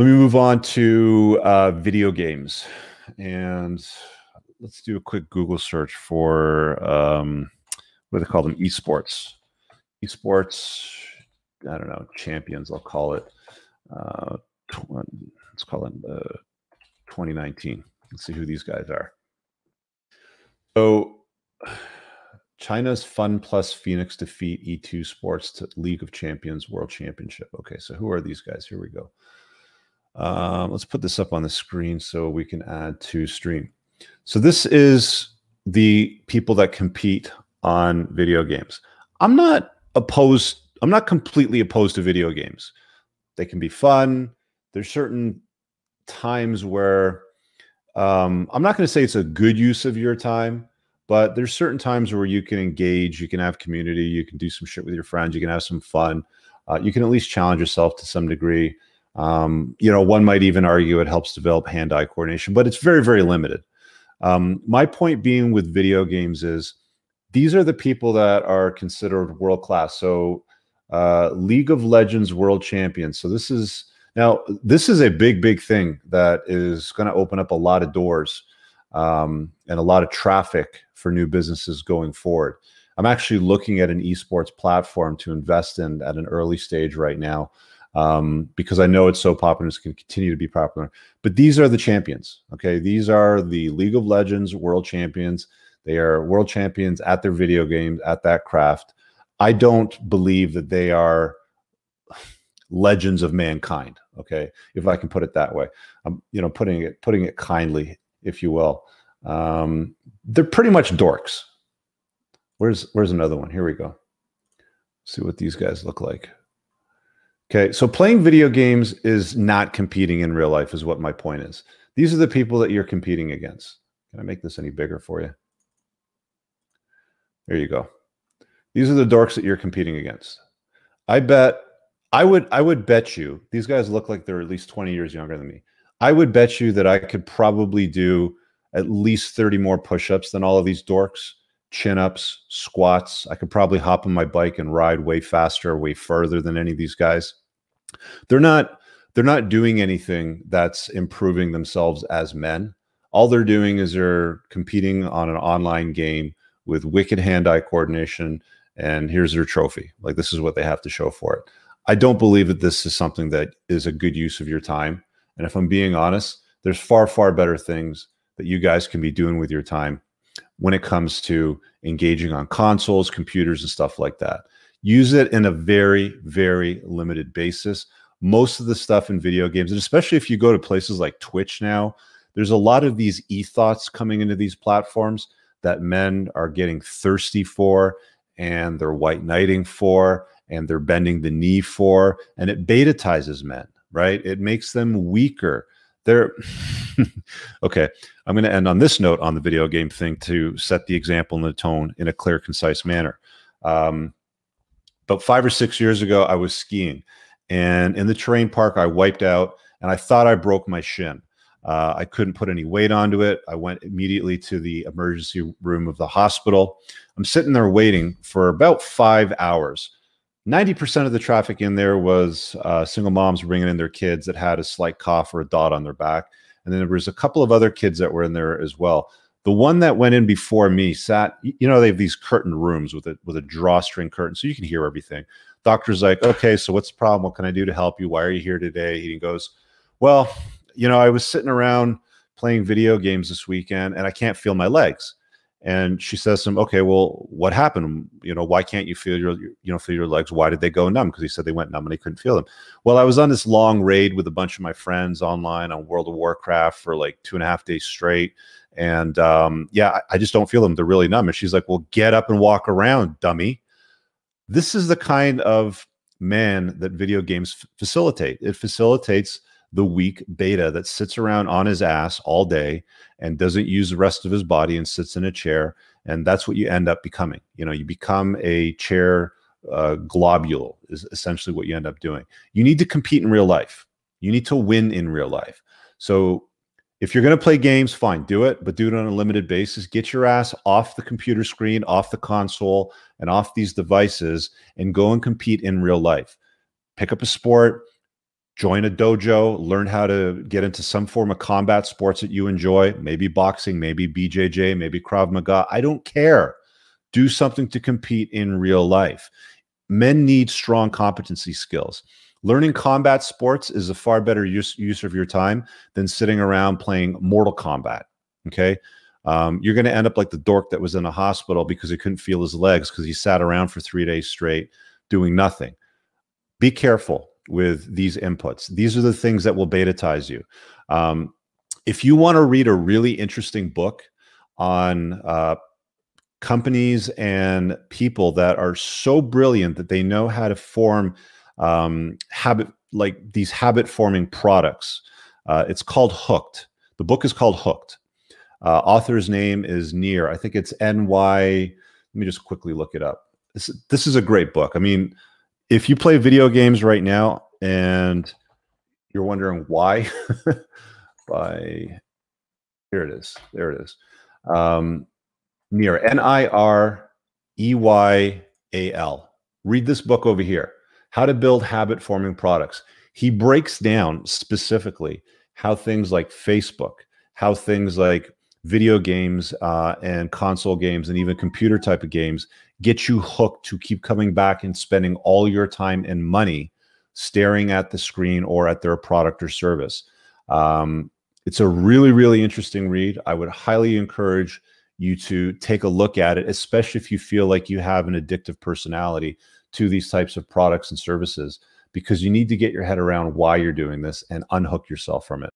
Let me move on to uh, video games, and let's do a quick Google search for um, what do they call them? Esports. Esports. I don't know champions. I'll call it. Uh, let's call it uh, 2019. Let's see who these guys are. So, China's Fun Plus Phoenix defeat G2 Esports to League of Champions World Championship. Okay, so who are these guys? Here we go. Um, let's put this up on the screen so we can add to stream. So this is the people that compete on video games. I'm not opposed. I'm not completely opposed to video games. They can be fun. There's certain times where um, I'm not going to say it's a good use of your time, but there's certain times where you can engage, you can have community, you can do some shit with your friends, you can have some fun. Uh, you can at least challenge yourself to some degree. Um, you know, one might even argue it helps develop hand-eye coordination, but it's very, very limited. Um, my point being with video games is these are the people that are considered world class. So, uh, League of Legends world champions. So this is now this is a big, big thing that is going to open up a lot of doors um, and a lot of traffic for new businesses going forward. I'm actually looking at an esports platform to invest in at an early stage right now um, because I know it's so popular. It's going to continue to be popular. But these are the champions. Okay, these are the League of Legends world champions. They are world champions at their video games at that craft. I don't believe that they are legends of mankind. Okay, if I can put it that way, I'm you know putting it putting it kindly, if you will. Um, they're pretty much dorks. Where's where's another one? Here we go. See what these guys look like. Okay, so playing video games is not competing in real life, is what my point is. These are the people that you're competing against. Can I make this any bigger for you? There you go. These are the dorks that you're competing against. I bet I would I would bet you these guys look like they're at least 20 years younger than me. I would bet you that I could probably do at least 30 more push-ups than all of these dorks chin ups, squats. I could probably hop on my bike and ride way faster, way further than any of these guys. They're not they're not doing anything that's improving themselves as men. All they're doing is they're competing on an online game with wicked hand-eye coordination and here's their trophy. Like this is what they have to show for it. I don't believe that this is something that is a good use of your time. And if I'm being honest, there's far far better things that you guys can be doing with your time when it comes to engaging on consoles, computers, and stuff like that. Use it in a very, very limited basis. Most of the stuff in video games, and especially if you go to places like Twitch now, there's a lot of these ethos coming into these platforms that men are getting thirsty for and they're white knighting for and they're bending the knee for, and it betatizes men, right? It makes them weaker there okay i'm going to end on this note on the video game thing to set the example and the tone in a clear concise manner um, about five or six years ago i was skiing and in the terrain park i wiped out and i thought i broke my shin uh, i couldn't put any weight onto it i went immediately to the emergency room of the hospital i'm sitting there waiting for about five hours 90% of the traffic in there was uh, single moms bringing in their kids that had a slight cough or a dot on their back. And then there was a couple of other kids that were in there as well. The one that went in before me sat, you know, they have these curtain rooms with a with a drawstring curtain, so you can hear everything. Doctor's like, okay, so what's the problem? What can I do to help you? Why are you here today? He goes, well, you know, I was sitting around playing video games this weekend and I can't feel my legs. And she says to him, "Okay, well, what happened? You know, why can't you feel your, you know, feel your legs? Why did they go numb? Because he said they went numb and he couldn't feel them. Well, I was on this long raid with a bunch of my friends online on World of Warcraft for like two and a half days straight, and um, yeah, I, I just don't feel them. They're really numb. And she's like, "Well, get up and walk around, dummy." This is the kind of man that video games facilitate. It facilitates the weak beta that sits around on his ass all day and doesn't use the rest of his body and sits in a chair and that's what you end up becoming. You know you become a chair uh, globule is essentially what you end up doing. You need to compete in real life. You need to win in real life. So if you're going to play games fine do it but do it on a limited basis. Get your ass off the computer screen off the console and off these devices and go and compete in real life. Pick up a sport join a dojo, learn how to get into some form of combat sports that you enjoy, maybe boxing, maybe BJJ, maybe Krav Maga. I don't care. Do something to compete in real life. Men need strong competency skills. Learning combat sports is a far better use, use of your time than sitting around playing Mortal Kombat. Okay. Um, you're going to end up like the dork that was in a hospital because he couldn't feel his legs because he sat around for three days straight doing nothing. Be careful with these inputs. These are the things that will betatize you. Um, if you want to read a really interesting book on uh, companies and people that are so brilliant that they know how to form um, habit, like these habit forming products, uh, it's called Hooked. The book is called Hooked. Uh, author's name is Nir. I think it's N Y. Let me just quickly look it up. This, this is a great book. I mean, if you play video games right now and you're wondering why, by here it is. There it is. Um, Nir N I R E Y A L. Read this book over here How to Build Habit Forming Products. He breaks down specifically how things like Facebook, how things like video games uh, and console games and even computer type of games get you hooked to keep coming back and spending all your time and money staring at the screen or at their product or service. Um, it's a really, really interesting read. I would highly encourage you to take a look at it, especially if you feel like you have an addictive personality to these types of products and services, because you need to get your head around why you're doing this and unhook yourself from it.